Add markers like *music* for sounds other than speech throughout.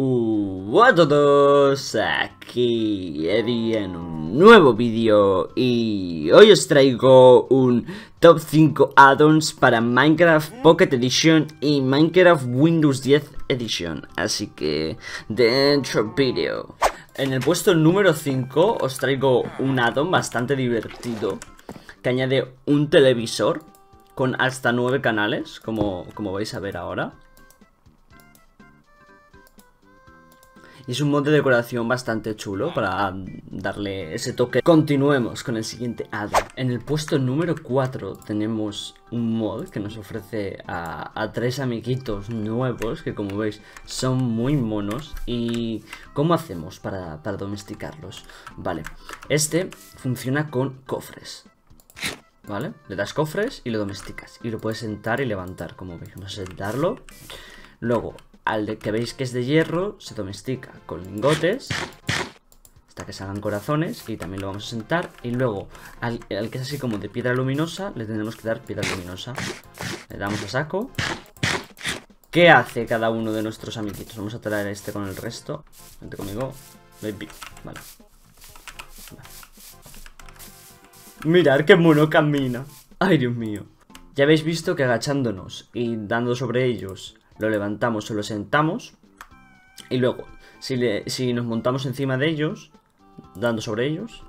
Hola a todos, aquí Eddie en un nuevo vídeo y hoy os traigo un top 5 add-ons para Minecraft Pocket Edition y Minecraft Windows 10 Edition, así que dentro vídeo. En el puesto número 5 os traigo un add-on bastante divertido que añade un televisor con hasta 9 canales, como, como vais a ver ahora. Y es un mod de decoración bastante chulo para darle ese toque. Continuemos con el siguiente add-on. En el puesto número 4 tenemos un mod que nos ofrece a, tres amiguitos nuevos que como veis son muy monos. ¿Y cómo hacemos para, para domesticarlos? Vale, este funciona con cofres. ¿Vale? Le das cofres y lo domesticas. Y lo puedes sentar y levantar, como veis. Vamos a sentarlo. Luego, al de que veis que es de hierro, se domestica con lingotes. Hasta que salgan corazones. Y también lo vamos a sentar. Y luego, al, que es así como de piedra luminosa, le tendremos que dar piedra luminosa. Le damos a saco. ¿Qué hace cada uno de nuestros amiguitos? Vamos a traer este con el resto. Vente conmigo. Baby. Vale. vale. Mirad qué mono camina. Ay, Dios mío. Ya habéis visto que agachándonos y dando sobre ellos lo levantamos o lo sentamos. Y luego, si, si nos montamos encima de ellos, dando sobre ellos,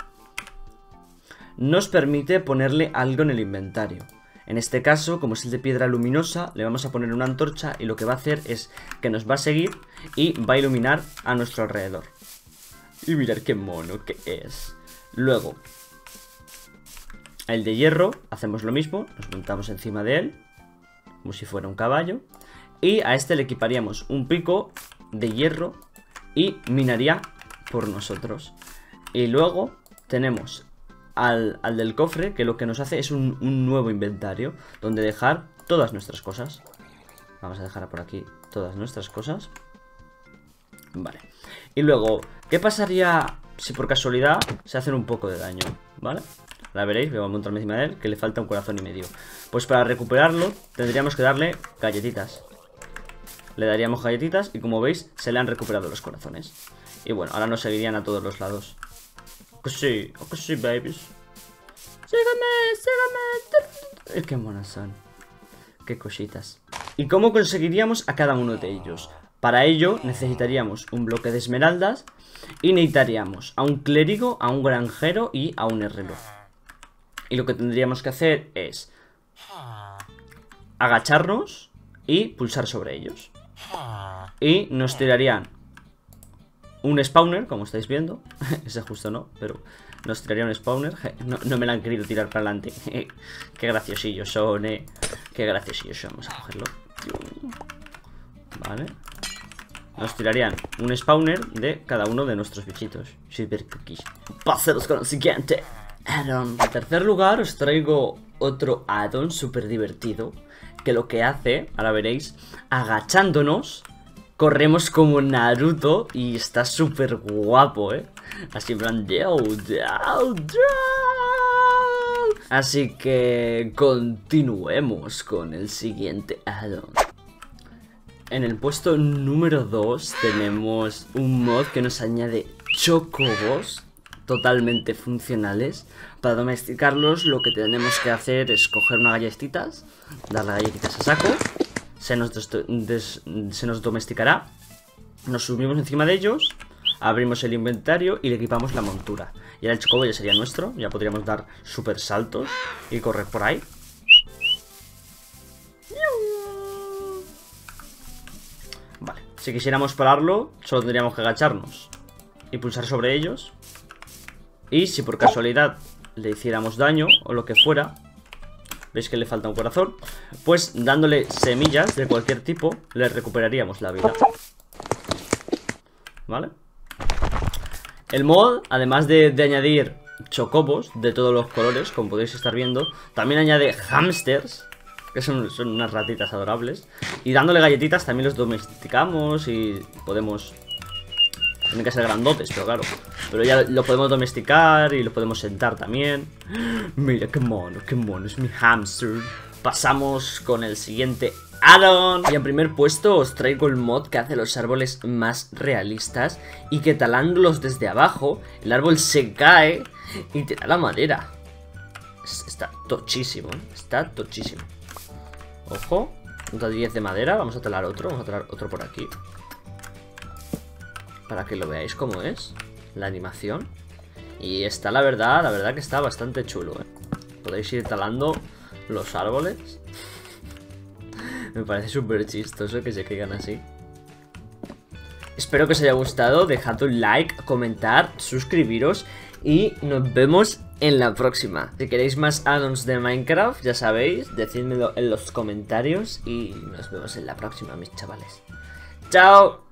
nos permite ponerle algo en el inventario. En este caso, como es el de piedra luminosa, le vamos a poner una antorcha y lo que va a hacer es que nos va a seguir y va a iluminar a nuestro alrededor. Y mirar qué mono que es. Luego, el de hierro, hacemos lo mismo, nos montamos encima de él, como si fuera un caballo. Y a este le equiparíamos un pico de hierro y minaría por nosotros. Y luego tenemos al, del cofre que lo que nos hace es un, nuevo inventario donde dejar todas nuestras cosas. Vamos a dejar por aquí todas nuestras cosas. Vale. Y luego, ¿qué pasaría si por casualidad se hacen un poco de daño? ¿Vale? La veréis, voy a montarme encima de él, que le falta un corazón y medio. Pues para recuperarlo tendríamos que darle galletitas. Le daríamos galletitas y como veis se le han recuperado los corazones. Y bueno, ahora nos seguirían a todos los lados. Que sí, que sí, babies. Síganme, síganme. Qué monas son. Qué cositas. ¿Y cómo conseguiríamos a cada uno de ellos? Para ello necesitaríamos un bloque de esmeraldas y necesitaríamos a un clérigo, a un granjero y a un herrero. Y lo que tendríamos que hacer es agacharnos y pulsar sobre ellos. Y nos tirarían un spawner, como estáis viendo. *laughs* Ese justo no, pero nos tiraría un spawner. No, me la han querido tirar para adelante. *laughs* Qué graciosillos son, eh. Qué graciosillos son. Vamos a cogerlo. Vale. Nos tirarían un spawner de cada uno de nuestros bichitos. Super cookies. Pasaros con el siguiente. En tercer lugar os traigo otro addon súper divertido que lo que hace, ahora veréis, agachándonos, corremos como Naruto y está súper guapo, ¿eh? Así en plan, Así que continuemos con el siguiente addon. En el puesto número 2 tenemos un mod que nos añade chocobos totalmente funcionales. Para domesticarlos lo que tenemos que hacer es coger unas galletitas, darle galletitas a saco, se nos, se nos domesticará, nos subimos encima de ellos, abrimos el inventario y le equipamos la montura. Y ahora el chocobo ya sería nuestro, ya podríamos dar super saltos y correr por ahí. Vale, si quisiéramos pararlo, solo tendríamos que agacharnos y pulsar sobre ellos y si por casualidad le hiciéramos daño o lo que fuera, veis que le falta un corazón, pues dándole semillas de cualquier tipo le recuperaríamos la vida. ¿Vale? El mod, además de, añadir chocobos de todos los colores, como podéis estar viendo, también añade hamsters, que son, son unas ratitas adorables, y dándole galletitas también los domesticamos y podemos tienen que ser grandotes, pero claro. Pero ya lo podemos domesticar y lo podemos sentar también. *gasps* Mira qué mono, qué mono, es mi hamster. Pasamos con el siguiente addon. Y en primer puesto os traigo el mod que hace los árboles más realistas y que talándolos desde abajo, el árbol se cae y te da la madera. Está tochísimo, ¿eh? está tochísimo. Ojo, punta 10 de madera, vamos a talar otro, vamos a talar otro por aquí. Para que lo veáis cómo es la animación. Y está la verdad, la verdad que está bastante chulo, ¿eh? Podéis ir talando los árboles. *laughs* Me parece súper chistoso que se caigan así. Espero que os haya gustado, dejad un like, comentar, suscribiros y nos vemos en la próxima. Si queréis más addons de Minecraft, ya sabéis, decídmelo en los comentarios y nos vemos en la próxima, mis chavales. ¡Chao!